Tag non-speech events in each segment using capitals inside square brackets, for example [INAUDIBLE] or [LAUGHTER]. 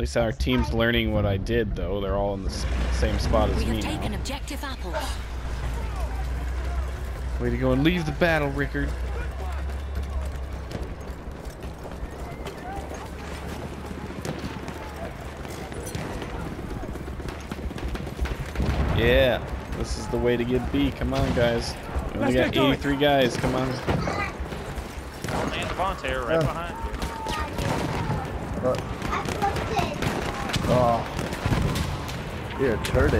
At least our team's learning what I did, though. They're all in the same spot as me have taken now. objective apples. Way to go and leave the battle, Rickard. Yeah, this is the way to get B. Come on, guys. We only Let's got get going. 83 guys. Come on. Oh, and Devontae right Yeah. behind you. Oh. Oh. You're a turd.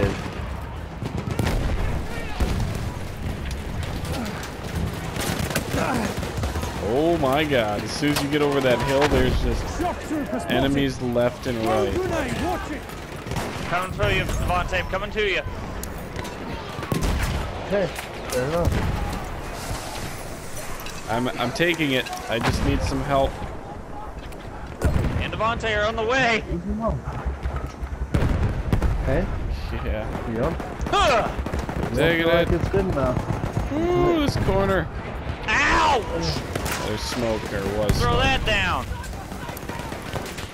Oh my god. As soon as you get over that hill, there's just Shock trooper spotted. enemies left and right. grenade, watch it. Coming to you, Devontae. I'm coming to you. Okay, fair enough. I'm, I'm taking it. I just need some help. And Devontae are on the way. Leave. Okay, Yeah. yep. Huh! Taking feel like it. it's good enough. Ooh, this corner. Ow! There's smoke, or was Throw smoke. that down.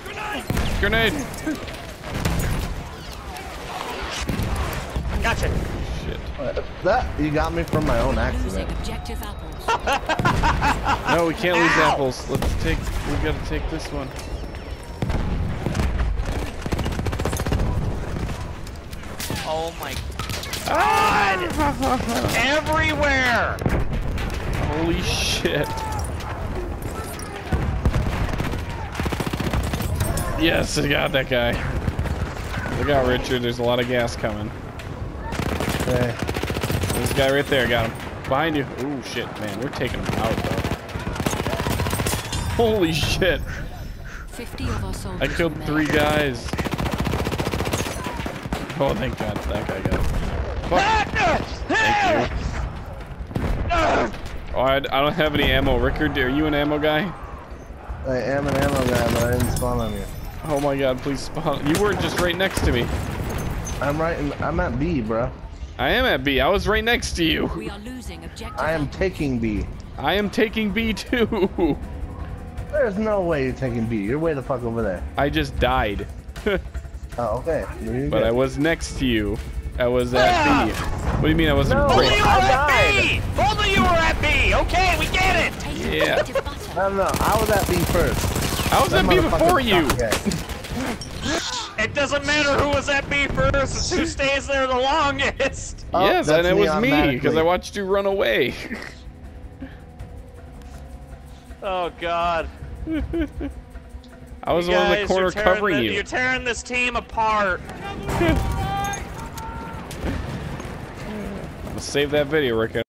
Grenade! Grenade. Gotcha. Shit. Uh, That you got me from my own accident. [LAUGHS] No, we can't lose apples. Let's take. We gotta take this one. Oh my god! Everywhere! Holy shit. Yes, I got that guy. Look out, Richard. There's a lot of gas coming. Okay. This guy right there. Got him. Behind you. Ooh, shit, man. We're taking him out, though. Holy shit. 50 of our soldiers I killed three guys. [LAUGHS] Oh, thank God. That guy got it. Fuck. Thank you. Oh, I, I don't have any ammo. Rickard, are you an ammo guy? I am an ammo guy, but I didn't spawn on you. Oh my god, please spawn. You were just right next to me. I'm right in, I'm at B, bro. I am at B. I was right next to you. We are losing objective I am taking B. I am taking B too. There's no way you're taking B. You're way the fuck over there. I just died. [LAUGHS] Oh, okay. But. I was next to you. I was at B. What do you mean I wasn't No. Only you were I at B! Only you were at B! Okay, we get it! Taking Yeah. objective butter. No, no, no. I was at B first. I was That at B motherfucker before you. [LAUGHS] It doesn't matter who was at B first, it's who stays there the longest! Oh, yes, and it was me because. I watched you run away. Oh god. [LAUGHS] I was one in the corner covering the- you. You're tearing this team apart. I'm [LAUGHS] gonna save that video, Rick.